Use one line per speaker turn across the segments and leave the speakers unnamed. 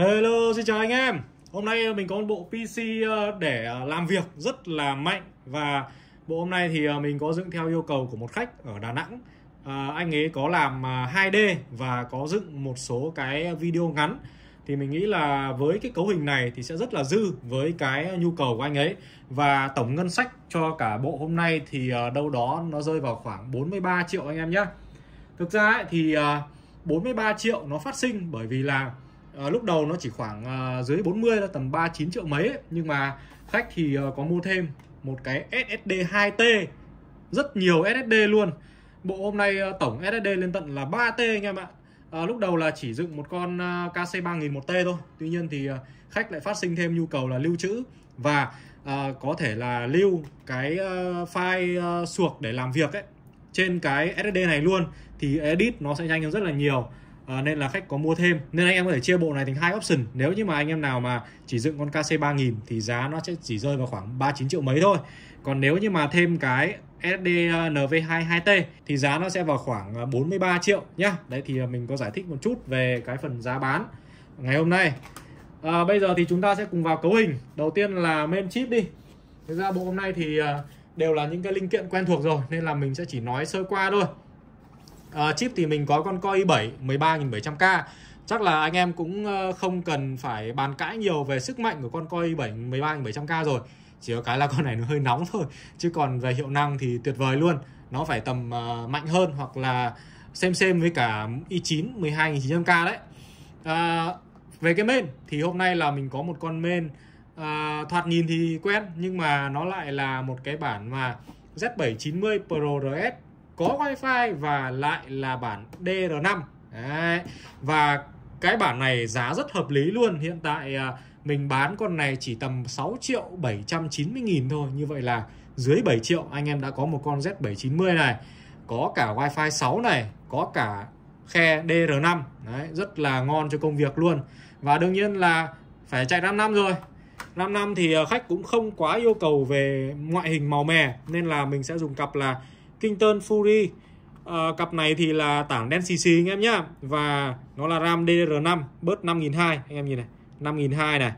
Hello, xin chào anh em. Hôm nay mình có một bộ PC ờ, để ờ, làm việc rất là mạnh và bộ hôm nay thì ờ, mình có dựng theo yêu cầu của một khách ở Đà Nẵng. À, anh ấy có làm 2D và có dựng một số cái video ngắn thì mình nghĩ là với cái cấu hình này thì sẽ rất là dư với cái nhu cầu của anh ấy và tổng ngân sách cho cả bộ hôm nay thì đâu đó nó rơi vào khoảng 43 triệu anh em nhé. Thực ra ấy, thì 43 triệu nó phát sinh bởi vì là à, lúc đầu nó chỉ khoảng à, dưới 40 là tầm 39 triệu mấy ấy. nhưng mà khách thì à, có mua thêm một cái SSD 2T rất nhiều SSD luôn. Bộ hôm nay à, tổng SSD lên tận là 3T anh em ạ. À, lúc đầu là chỉ dựng một con à, KC 3000 một T thôi. Tuy nhiên thì à, khách lại phát sinh thêm nhu cầu là lưu trữ và à, có thể là lưu cái uh, file uh, suộc để làm việc ấy trên cái SSD này luôn. Thì edit nó sẽ nhanh hơn rất là nhiều à, nên là khách có mua thêm. Nên anh em có thể chia bộ này thành hai option. Nếu như mà anh em nào mà chỉ dựng con KC 3000 thì giá nó sẽ chỉ rơi vào khoảng 39 triệu mấy thôi. Còn nếu như mà thêm cái SD NV2 2T thì giá nó sẽ vào khoảng ờ, 43 triệu nhá. Đấy thì ờ, mình có giải thích một chút về cái phần giá bán ngày hôm nay. À, bây giờ thì chúng ta sẽ cùng vào cấu hình. Đầu tiên là main chip đi. Thực ra bộ hôm nay thì đều là những cái linh kiện quen thuộc rồi nên là mình sẽ chỉ nói sơ qua thôi à, chip thì mình có con Core i7 13700K chắc là anh em cũng ờ, không cần phải bàn cãi nhiều về sức mạnh của con Core i7 13700K rồi. Chỉ có cái là con này nó hơi nóng thôi. Chứ còn về hiệu năng thì tuyệt vời luôn. Nó phải tầm uh, mạnh hơn hoặc là xem xem với cả i9 12900K đấy. À, về cái main thì hôm nay là mình có một con main à, thoạt nhìn thì quen nhưng mà nó lại là một cái bản mà Z790 Pro RS có wifi và lại là bản DR5 Đấy. và cái bản này giá rất hợp lý luôn. Hiện tại à, mình bán con này chỉ tầm 6 triệu 790 nghìn thôi. Như vậy là dưới 7 triệu anh em đã có một con Z790 này có cả wifi 6 này có cả khe DR5 Đấy, rất là ngon cho công việc luôn. Và đương nhiên là phải chạy 5 năm rồi. 5 năm thì à, khách cũng không quá yêu cầu về ngoại hình màu mè nên là mình sẽ dùng cặp là Kington Fury. À, cặp này thì là tảng đen xì xì anh em nhá. Và nó là RAM DDR5 bớt 5002 anh em nhìn này 5002 này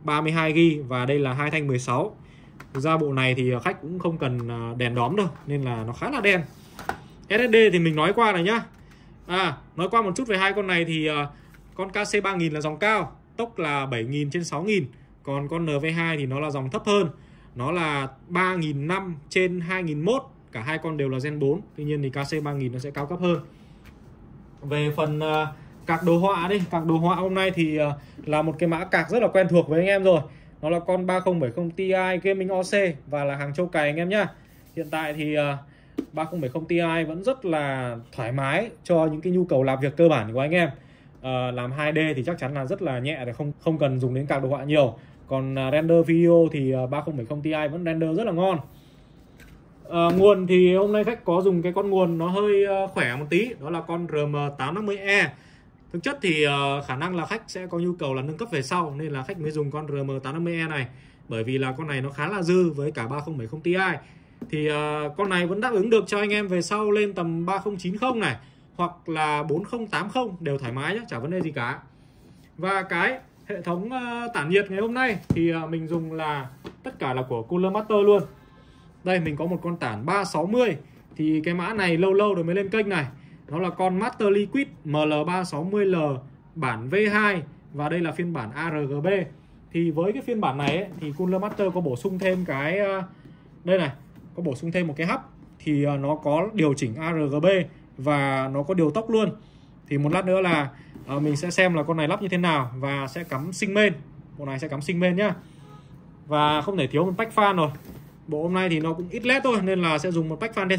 32 GB và đây là hai thanh 16 Thực ra bộ này thì khách cũng không cần ờ, đèn đóm đâu nên là nó khá là đen. SSD thì mình nói qua rồi nhá. À nói qua một chút về hai con này thì uh, con KC3000 là dòng cao tốc là 7000 trên 6000 còn con NV2 thì nó là dòng thấp hơn. Nó là 3005 trên 2001 cả hai con đều là Gen 4 tuy nhiên thì KC 3000 nó sẽ cao cấp hơn. Về phần uh, cạc đồ họa đi. Cạc đồ họa hôm nay thì uh, là một cái mã cạc rất là quen thuộc với anh em rồi. Nó là con 3070 Ti Gaming OC và là hàng châu cày anh em nhá. Hiện tại thì à, uh, 3070 Ti vẫn rất là thoải mái cho những cái nhu cầu làm việc cơ bản của anh em. À, làm 2D thì chắc chắn là rất là nhẹ để không không cần dùng đến card đồ họa nhiều. Còn render video thì 3070 Ti vẫn render rất là ngon. À, nguồn thì hôm nay khách có dùng cái con nguồn nó hơi uh, khỏe một tí đó là con RM850E thực chất thì uh, khả năng là khách sẽ có nhu cầu là nâng cấp về sau nên là khách mới dùng con RM850E này. Bởi vì là con này nó khá là dư với cả 3070 Ti. Thì uh, con này vẫn đáp ứng được cho anh em về sau lên tầm 3090 này hoặc là 4080 đều thoải mái nhé chả vấn đề gì cả. Và cái hệ thống uh, tản nhiệt ngày hôm nay thì uh, mình dùng là tất cả là của Cooler Master luôn đây mình có một con tản 360 thì cái mã này lâu lâu rồi mới lên kênh này. Nó là con Master Liquid ML360L bản V2 và đây là phiên bản ARGB thì với cái phiên bản này ấy, thì Cooler Master có bổ sung thêm cái ờ, đây này có bổ sung thêm một cái hub. Thì ờ, nó có điều chỉnh ARGB và nó có điều tốc luôn. Thì một lát nữa là ờ, mình sẽ xem là con này lắp như thế nào và sẽ cắm sinh main. Bộ này sẽ cắm sinh main nhá. Và không thể thiếu một pack fan rồi bộ hôm nay thì nó cũng ít led thôi nên là sẽ dùng một pack fan đen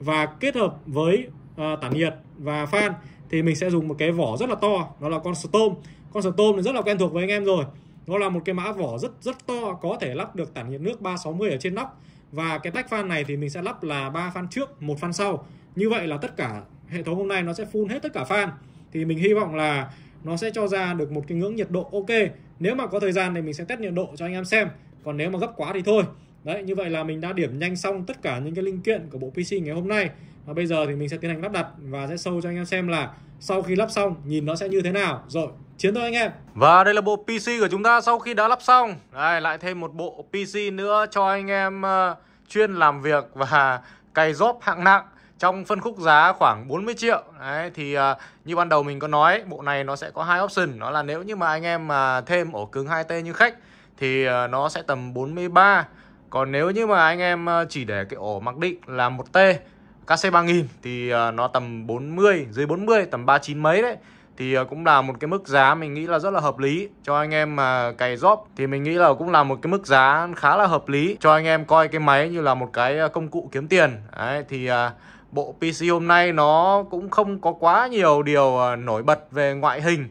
và kết hợp với uh, tản nhiệt và fan thì mình sẽ dùng một cái vỏ rất là to đó là con Storm. Con Storm thì rất là quen thuộc với anh em rồi. Nó là một cái mã vỏ rất rất to có thể lắp được tản nhiệt nước 360 ở trên nóc. Và cái tách fan này thì mình sẽ lắp là ba fan trước một fan sau. Như vậy là tất cả hệ thống hôm nay nó sẽ full hết tất cả fan. Thì mình hy vọng là nó sẽ cho ra được một cái ngưỡng nhiệt độ ok. Nếu mà có thời gian thì mình sẽ test nhiệt độ cho anh em xem. Còn nếu mà gấp quá thì thôi. Đấy, như vậy là mình đã điểm nhanh xong tất cả những cái linh kiện của bộ PC ngày hôm nay. Và bây giờ thì mình sẽ tiến hành lắp đặt và sẽ show cho anh em xem là sau khi lắp xong nhìn nó sẽ như thế nào. Rồi chiến thôi anh em. Và đây là bộ PC của chúng ta sau khi đã lắp xong. Đây lại thêm một bộ PC nữa cho anh em uh, chuyên làm việc và cày job hạng nặng trong phân khúc giá khoảng 40 triệu. Đấy, thì uh, như ban đầu mình có nói bộ này nó sẽ có hai option. Đó là nếu như mà anh em mà thêm ổ cứng 2T như khách thì uh, nó sẽ tầm 43 còn nếu như mà anh em ờ, chỉ để cái ổ mặc định là 1T KC3000 thì ờ, nó tầm 40 dưới 40 tầm 39 mấy đấy, thì ờ, cũng là một cái mức giá mình nghĩ là rất là hợp lý cho anh em mà cày job. Thì mình nghĩ là cũng là một cái mức giá khá là hợp lý cho anh em coi cái máy như là một cái công cụ kiếm tiền. Đấy, thì bộ PC hôm nay nó cũng không có quá nhiều điều nổi bật về ngoại hình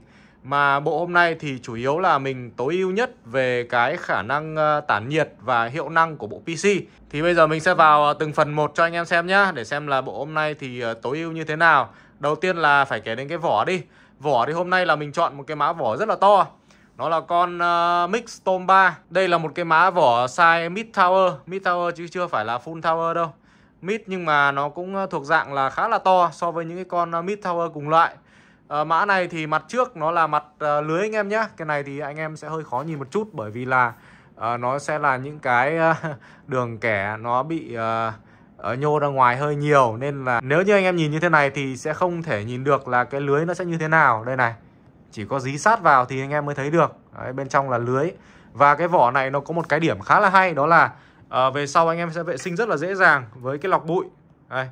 mà bộ hôm nay thì chủ yếu là mình tối ưu nhất về cái khả năng ờ, tản nhiệt và hiệu năng của bộ PC Thì bây giờ mình sẽ vào ờ, từng phần một cho anh em xem nhá Để xem là bộ hôm nay thì ờ, tối ưu như thế nào. Đầu tiên là phải kể đến cái vỏ đi. Vỏ thì hôm nay là mình chọn một cái mã vỏ rất là to. Nó là con uh, Mix Tom 3 Đây là một cái má vỏ size Mid Tower. Mid Tower chứ chưa phải là Full Tower đâu. Mid nhưng mà nó cũng thuộc dạng là khá là to so với những cái con mid tower cùng loại à, mã này thì mặt trước nó là mặt uh, lưới anh em nhé cái này thì anh em sẽ hơi khó nhìn một chút bởi vì là uh, nó sẽ là những cái uh, đường kẻ nó bị uh, nhô ra ngoài hơi nhiều. Nên là nếu như anh em nhìn như thế này thì sẽ không thể nhìn được là cái lưới nó sẽ như thế nào. Đây này chỉ có dí sát vào thì anh em mới thấy được. Đấy, bên trong là lưới. Và cái vỏ này nó có một cái điểm khá là hay đó là à, về sau anh em sẽ vệ sinh rất là dễ dàng với cái lọc bụi. Đây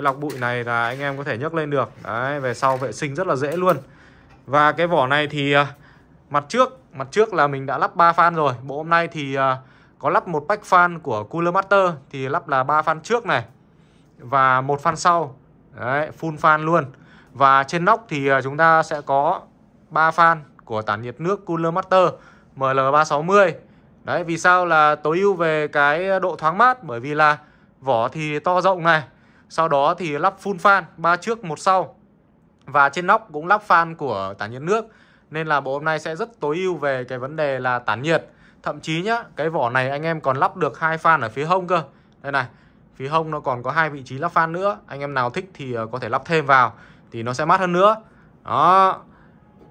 cái lọc bụi này là anh em có thể nhấc lên được. Đấy, về sau vệ sinh rất là dễ luôn. Và cái vỏ này thì à, mặt trước mặt trước là mình đã lắp 3 fan rồi. Bộ hôm nay thì à, có lắp một pack fan của Cooler Master, thì lắp là 3 fan trước này và một fan sau. Đấy, full fan luôn. Và trên nóc thì à, chúng ta sẽ có 3 fan của tản nhiệt nước Cooler Master ML360 Đấy, vì sao là tối ưu về cái độ thoáng mát? Bởi vì là vỏ thì to rộng này sau đó thì lắp full fan, ba trước, một sau. Và trên nóc cũng lắp fan của tản nhiệt nước. Nên là bộ hôm nay sẽ rất tối ưu về cái vấn đề là tản nhiệt. Thậm chí nhá, Cái vỏ này anh em còn lắp được hai fan ở phía hông cơ. Đây này, Phía hông nó còn có hai vị trí lắp fan nữa. Anh em nào thích thì ờ, có thể lắp thêm vào, Thì nó sẽ mát hơn nữa. Đó.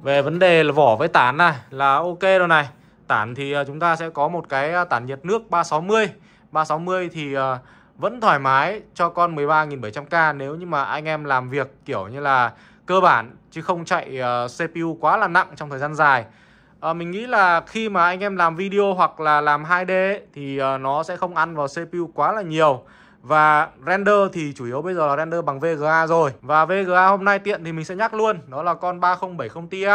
Về vấn đề là vỏ với tản này, Là ok rồi này. Tản thì ờ, chúng ta sẽ có một cái ờ, tản nhiệt nước 360 360 thì vẫn thoải mái cho con 13.700K nếu như mà anh em làm việc kiểu như là cơ bản chứ không chạy ờ, CPU quá là nặng trong thời gian dài. À, Mình nghĩ là khi mà anh em làm video hoặc là làm 2D ấy, thì ờ, nó sẽ không ăn vào CPU quá là nhiều. Và render thì chủ yếu bây giờ là render bằng VGA rồi. Và VGA hôm nay tiện thì mình sẽ nhắc luôn Đó là con 3070 Ti.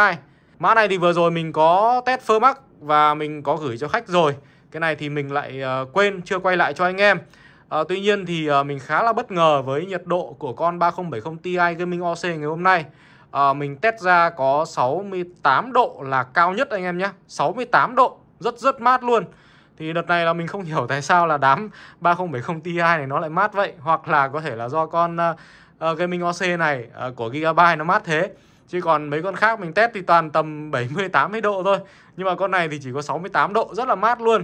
Mã này thì vừa rồi mình có test Firmax và mình có gửi cho khách rồi. Cái này thì mình lại uh, quên chưa quay lại cho anh em. À, tuy nhiên thì à, mình khá là bất ngờ với nhiệt độ của con 3070 Ti Gaming OC ngày hôm nay À, mình test ra có 68 độ là cao nhất anh em nhé 68 độ rất rất mát luôn thì đợt này là mình không hiểu tại sao là đám 3070 Ti này nó lại mát vậy hoặc là có thể là do con uh, uh, Gaming OC này uh, của Gigabyte nó mát thế Chứ còn mấy con khác mình test thì toàn tầm 70 80 độ thôi. Nhưng mà con này thì chỉ có 68 độ rất là mát luôn.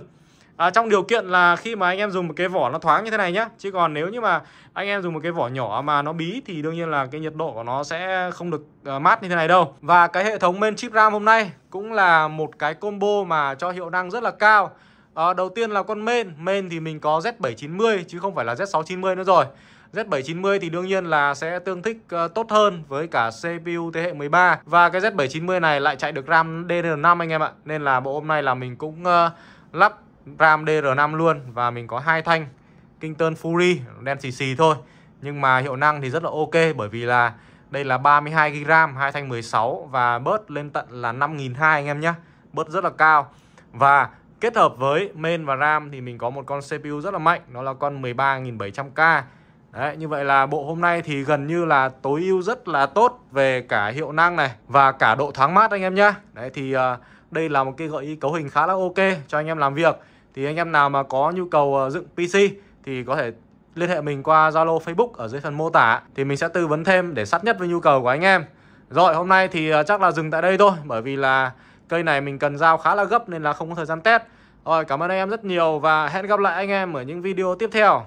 À, trong điều kiện là khi mà anh em dùng một cái vỏ nó thoáng như thế này nhá Chứ còn nếu như mà anh em dùng một cái vỏ nhỏ mà nó bí Thì đương nhiên là cái nhiệt độ của nó sẽ không được uh, mát như thế này đâu. Và cái hệ thống main chip RAM hôm nay Cũng là một cái combo mà cho hiệu năng rất là cao. À, Đầu tiên là con main Main thì mình có Z790 chứ không phải là Z690 nữa rồi. Z790 thì đương nhiên là sẽ tương thích uh, tốt hơn với cả CPU thế hệ 13 Và cái Z790 này lại chạy được RAM DDR5 anh em ạ Nên là bộ hôm nay là mình cũng uh, lắp RAM dr5 luôn Và mình có hai thanh. Kingston Fury đen xì xì thôi. Nhưng mà hiệu năng thì rất là ok bởi vì là đây là 32GB RAM, hai thanh 16 và bớt lên tận là 5200 anh em nhé Bớt rất là cao. Và kết hợp với main và RAM thì mình có một con CPU rất là mạnh Đó là con 13700K Đấy, như vậy là bộ hôm nay thì gần như là tối ưu rất là tốt về cả hiệu năng này và cả độ thoáng mát anh em nhé. Đấy thì uh, đây là một cái gợi ý cấu hình khá là ok cho anh em làm việc. Thì anh em nào mà có nhu cầu ờ, dựng PC thì có thể liên hệ mình qua Zalo, Facebook ở dưới phần mô tả thì mình sẽ tư vấn thêm để sát nhất với nhu cầu của anh em. Rồi, hôm nay thì ờ, chắc là dừng tại đây thôi, bởi vì là cây này mình cần giao khá là gấp nên là không có thời gian test. Rồi, cảm ơn anh em rất nhiều và hẹn gặp lại anh em ở những video tiếp theo.